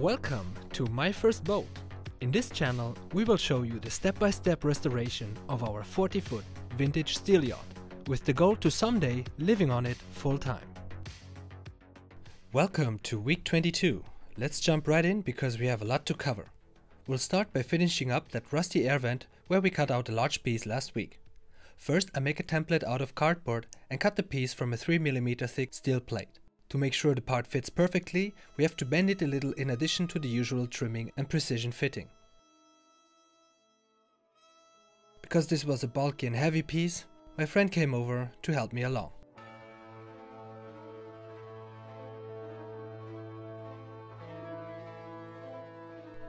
Welcome to My First Boat. In this channel, we will show you the step-by-step restoration of our 40-foot vintage steel yacht, with the goal to someday living on it full-time. Welcome to week 22. Let's jump right in because we have a lot to cover. We'll start by finishing up that rusty air vent where we cut out a large piece last week. First I make a template out of cardboard and cut the piece from a 3mm thick steel plate. To make sure the part fits perfectly, we have to bend it a little in addition to the usual trimming and precision fitting. Because this was a bulky and heavy piece, my friend came over to help me along.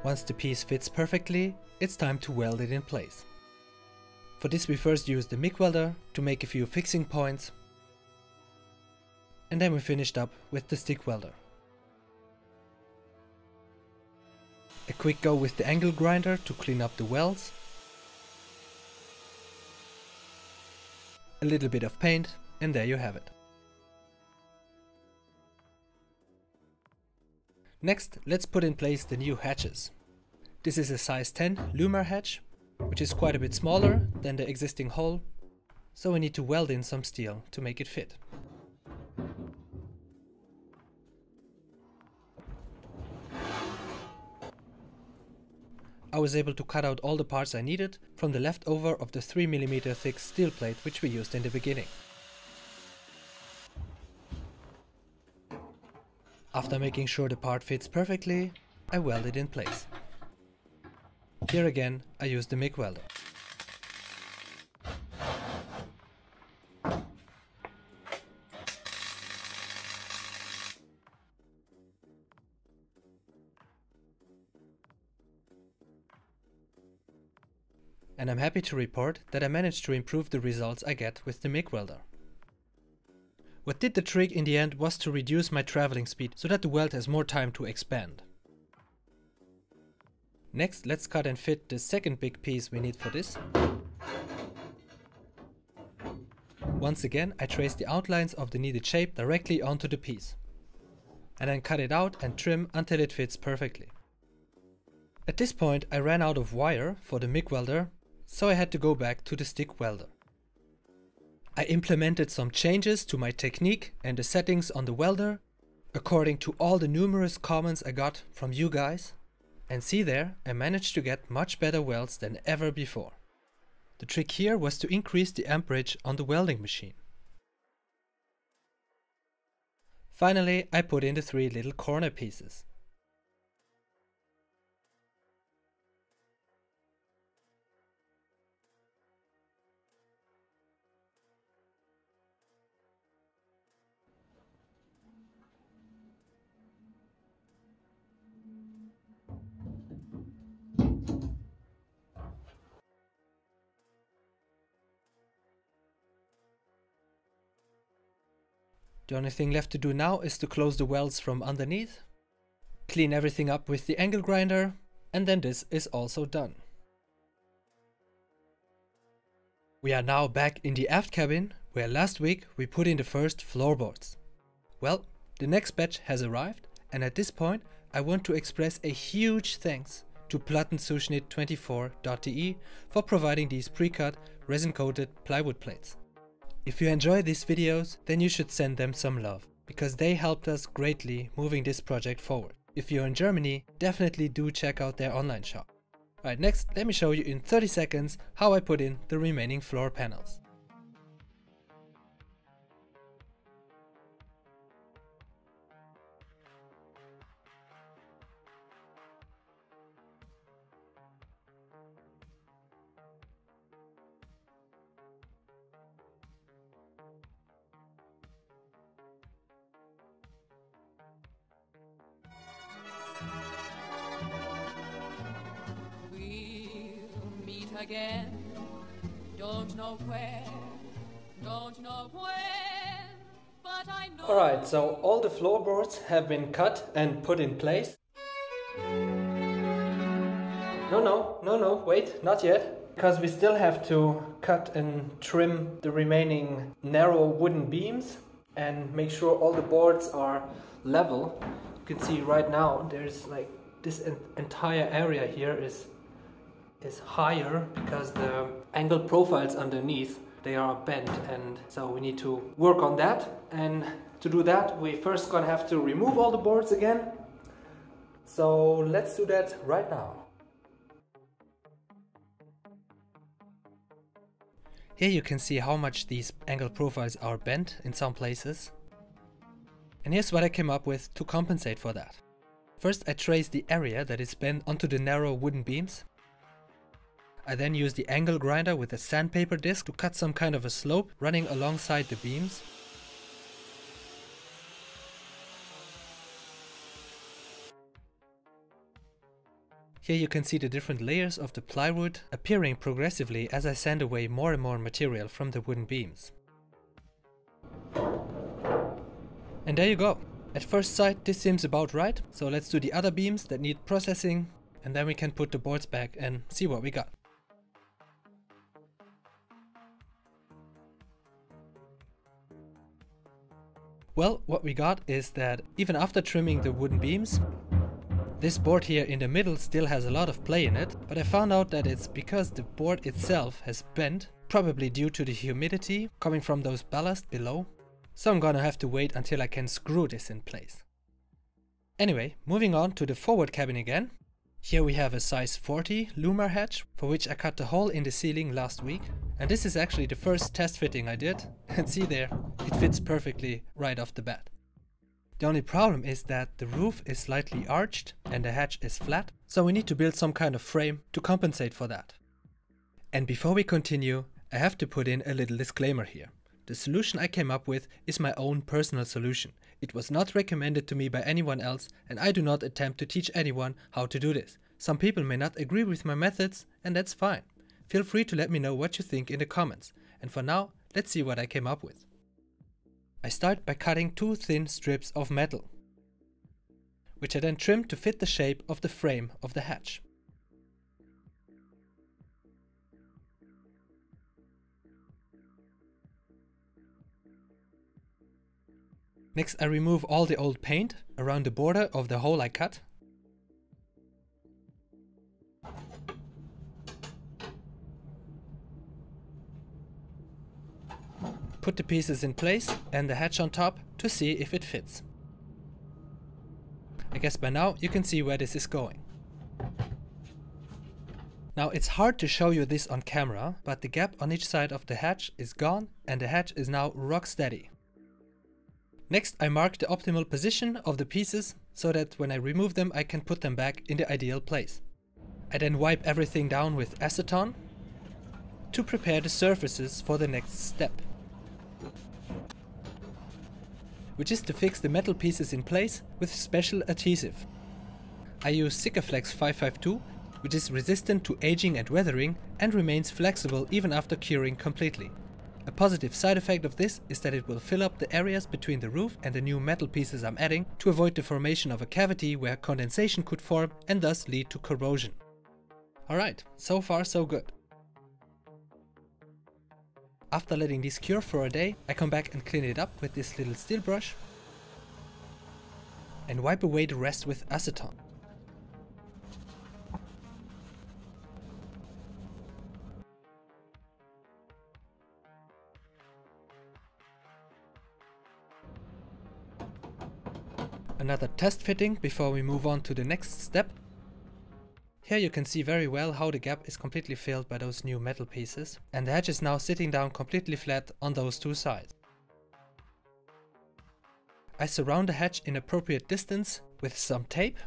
Once the piece fits perfectly, it's time to weld it in place. For this we first use the MIG welder to make a few fixing points and then we finished up with the stick welder. A quick go with the angle grinder to clean up the welds. A little bit of paint and there you have it. Next, let's put in place the new hatches. This is a size 10 Lewmar hatch, which is quite a bit smaller than the existing hull, so we need to weld in some steel to make it fit. I was able to cut out all the parts I needed from the leftover of the 3mm thick steel plate which we used in the beginning. After making sure the part fits perfectly, I weld it in place. Here again, I used the MIG welder. To report that I managed to improve the results I get with the MIG welder. What did the trick in the end was to reduce my traveling speed so that the weld has more time to expand. Next let's cut and fit the second big piece we need for this. Once again I trace the outlines of the needed shape directly onto the piece. And then cut it out and trim until it fits perfectly. At this point I ran out of wire for the MIG welder so I had to go back to the stick welder. I implemented some changes to my technique and the settings on the welder, according to all the numerous comments I got from you guys, and see there, I managed to get much better welds than ever before. The trick here was to increase the amperage on the welding machine. Finally, I put in the three little corner pieces. The only thing left to do now is to close the welds from underneath, clean everything up with the angle grinder, and then this is also done. We are now back in the aft cabin, where last week we put in the first floorboards. Well, the next batch has arrived, and at this point I want to express a huge thanks to Plattenzuschnitt24.de for providing these pre-cut resin-coated plywood plates. If you enjoy these videos, then you should send them some love, because they helped us greatly moving this project forward. If you're in Germany, definitely do check out their online shop. Right, next let me show you in 30 seconds how I put in the remaining floor panels. Again. Don't know where, don't know when, but I know. Alright, so all the floorboards have been cut and put in place. No, no, no, no, wait, not yet. Because we still have to cut and trim the remaining narrow wooden beams and make sure all the boards are level you can see right now there's like this entire area here is is higher because the angle profiles underneath they are bent and so we need to work on that and to do that we first gonna have to remove all the boards again so let's do that right now Here you can see how much these angle profiles are bent in some places. And here's what I came up with to compensate for that. First I trace the area that is bent onto the narrow wooden beams. I then use the angle grinder with a sandpaper disc to cut some kind of a slope running alongside the beams. Here you can see the different layers of the plywood appearing progressively as I sand away more and more material from the wooden beams. And there you go. At first sight this seems about right, so let's do the other beams that need processing and then we can put the boards back and see what we got. Well, what we got is that even after trimming the wooden beams, this board here in the middle still has a lot of play in it, but I found out that it's because the board itself has bent, probably due to the humidity coming from those ballast below. So I'm gonna have to wait until I can screw this in place. Anyway, moving on to the forward cabin again. Here we have a size 40 Lewmar hatch, for which I cut the hole in the ceiling last week. And this is actually the first test fitting I did. And see there, it fits perfectly right off the bat. The only problem is that the roof is slightly arched and the hatch is flat, so we need to build some kind of frame to compensate for that. And before we continue, I have to put in a little disclaimer here. The solution I came up with is my own personal solution. It was not recommended to me by anyone else and I do not attempt to teach anyone how to do this. Some people may not agree with my methods and that's fine. Feel free to let me know what you think in the comments. And for now, let's see what I came up with. I start by cutting two thin strips of metal, which I then trim to fit the shape of the frame of the hatch. Next I remove all the old paint around the border of the hole I cut put the pieces in place and the hatch on top to see if it fits. I guess by now you can see where this is going. Now it's hard to show you this on camera, but the gap on each side of the hatch is gone and the hatch is now rock steady. Next I mark the optimal position of the pieces so that when I remove them I can put them back in the ideal place. I then wipe everything down with acetone to prepare the surfaces for the next step which is to fix the metal pieces in place with special adhesive. I use Sikaflex 552, which is resistant to aging and weathering and remains flexible even after curing completely. A positive side effect of this is that it will fill up the areas between the roof and the new metal pieces I'm adding to avoid the formation of a cavity where condensation could form and thus lead to corrosion. Alright, so far so good. After letting this cure for a day, I come back and clean it up with this little steel brush and wipe away the rest with acetone. Another test fitting before we move on to the next step here you can see very well how the gap is completely filled by those new metal pieces and the hatch is now sitting down completely flat on those two sides. I surround the hatch in appropriate distance with some tape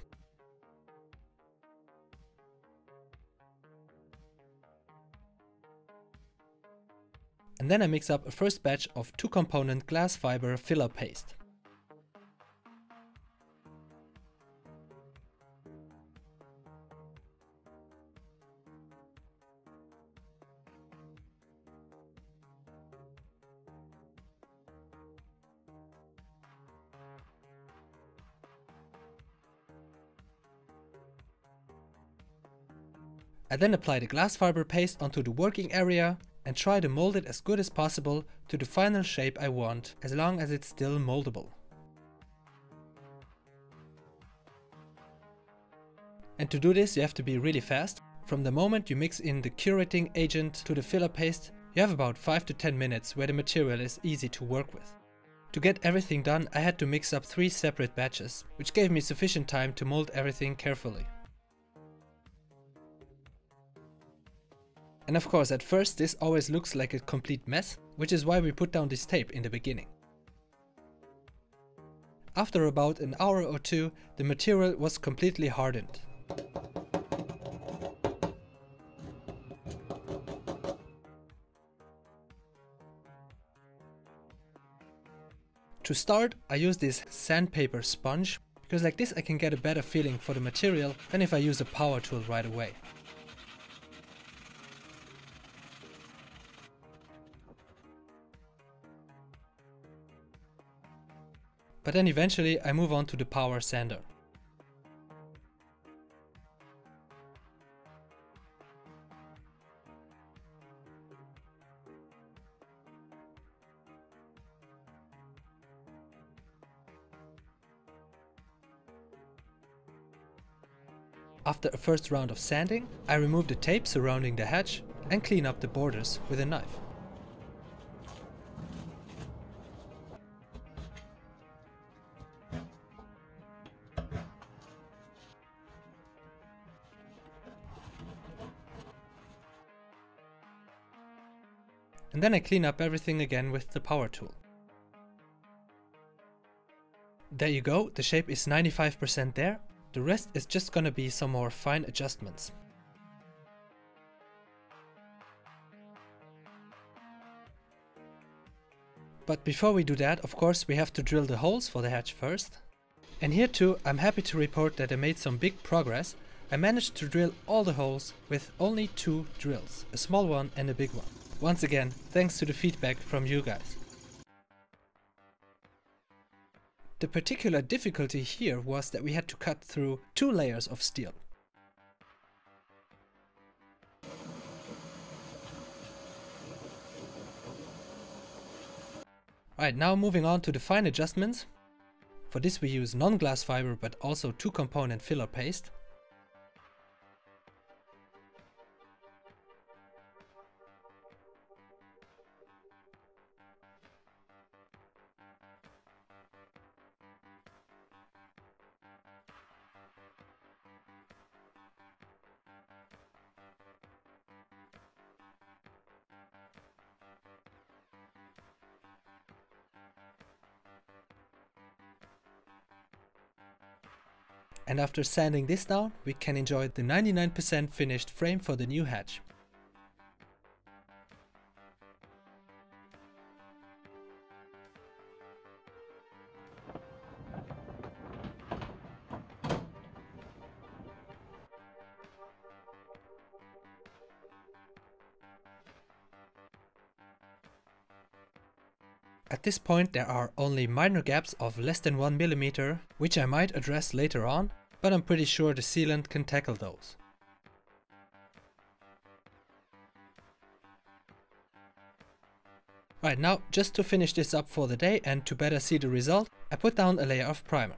and then I mix up a first batch of two component glass fiber filler paste. I then apply the glass fiber paste onto the working area and try to mold it as good as possible to the final shape I want, as long as it's still moldable. And to do this you have to be really fast. From the moment you mix in the curating agent to the filler paste, you have about 5 to 10 minutes where the material is easy to work with. To get everything done I had to mix up 3 separate batches, which gave me sufficient time to mold everything carefully. And of course at first this always looks like a complete mess, which is why we put down this tape in the beginning. After about an hour or two, the material was completely hardened. To start, I use this sandpaper sponge, because like this I can get a better feeling for the material than if I use a power tool right away. But then eventually I move on to the power sander. After a first round of sanding, I remove the tape surrounding the hatch and clean up the borders with a knife. And then I clean up everything again with the power tool. There you go, the shape is 95% there. The rest is just gonna be some more fine adjustments. But before we do that, of course, we have to drill the holes for the hatch first. And here too, I'm happy to report that I made some big progress. I managed to drill all the holes with only two drills, a small one and a big one. Once again, thanks to the feedback from you guys. The particular difficulty here was that we had to cut through two layers of steel. Right, now moving on to the fine adjustments. For this we use non-glass fiber but also two component filler paste. And after sanding this down, we can enjoy the 99% finished frame for the new hatch. At this point there are only minor gaps of less than 1mm, which I might address later on, but I'm pretty sure the sealant can tackle those. Right now, just to finish this up for the day and to better see the result, I put down a layer of primer.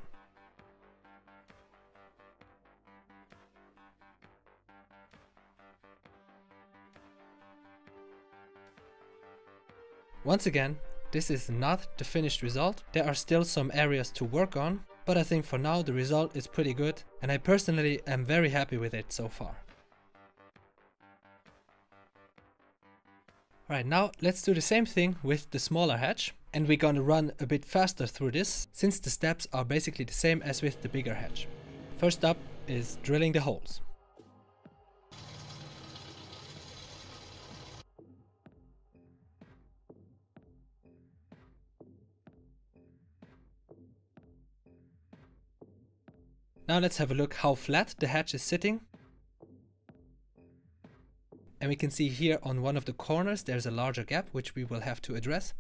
Once again, this is not the finished result, there are still some areas to work on, but I think for now the result is pretty good and I personally am very happy with it so far. Right now let's do the same thing with the smaller hatch and we're gonna run a bit faster through this since the steps are basically the same as with the bigger hatch. First up is drilling the holes. Now let's have a look how flat the hatch is sitting. And we can see here on one of the corners there's a larger gap which we will have to address.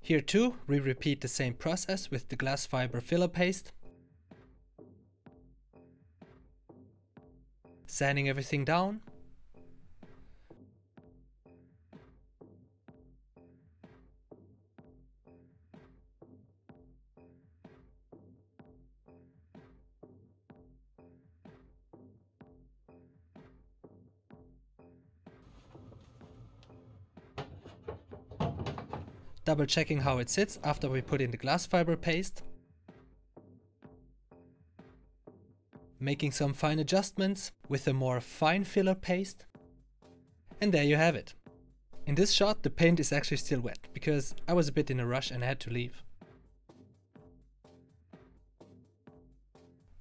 Here too, we repeat the same process with the glass fiber filler paste. Sanding everything down. Double checking how it sits after we put in the glass fiber paste, making some fine adjustments with a more fine filler paste, and there you have it. In this shot the paint is actually still wet, because I was a bit in a rush and I had to leave.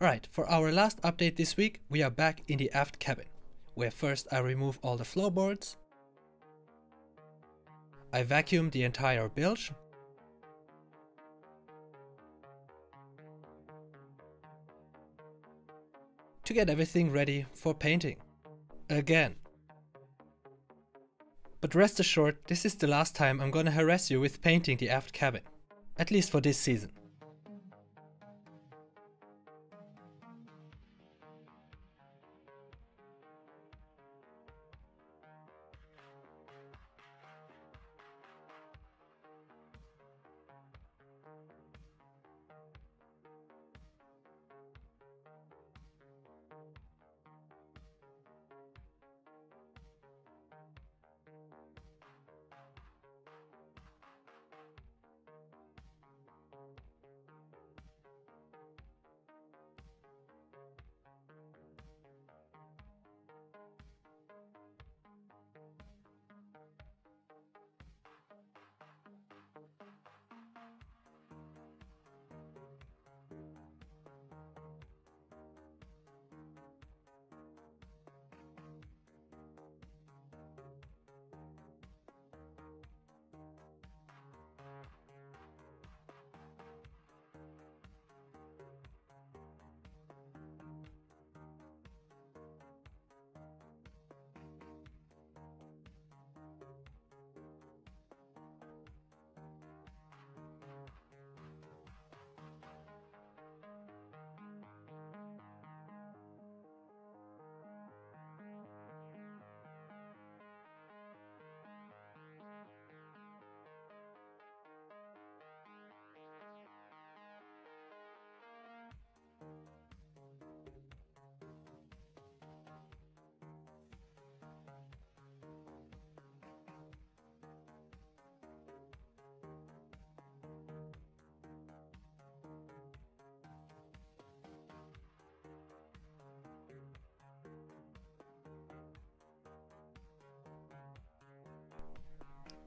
Alright, for our last update this week, we are back in the aft cabin, where first I remove all the floorboards, I vacuum the entire bilge, to get everything ready for painting. Again. But rest assured, this is the last time I'm gonna harass you with painting the aft cabin. At least for this season.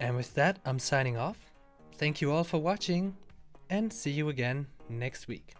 And with that, I'm signing off. Thank you all for watching and see you again next week.